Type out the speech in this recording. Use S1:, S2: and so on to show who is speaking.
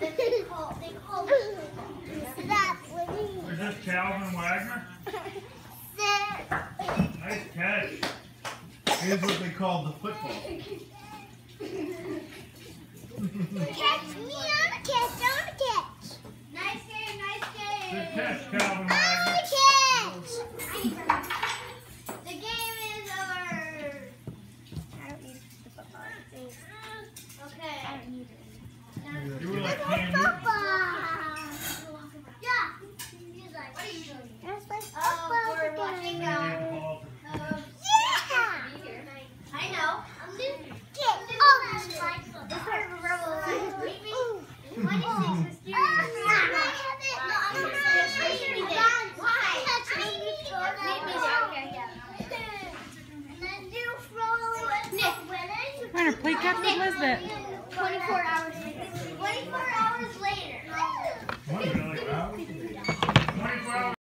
S1: They call, they call
S2: Is this Calvin Wagner? Nice catch.
S3: Here's what they call the football.
S1: Catch me on a catch, on a catch. Nice game, nice
S2: Good catch, Calvin
S1: On
S2: Wagner.
S1: a catch. The game is over. Okay.
S2: You were like Cam Newton.
S1: Yeah. What are you doing? Oh, we're watching.
S2: They
S1: Um,
S2: gave the ball to-
S1: yeah. You this year? No, I'm gonna say me there. Why? Meet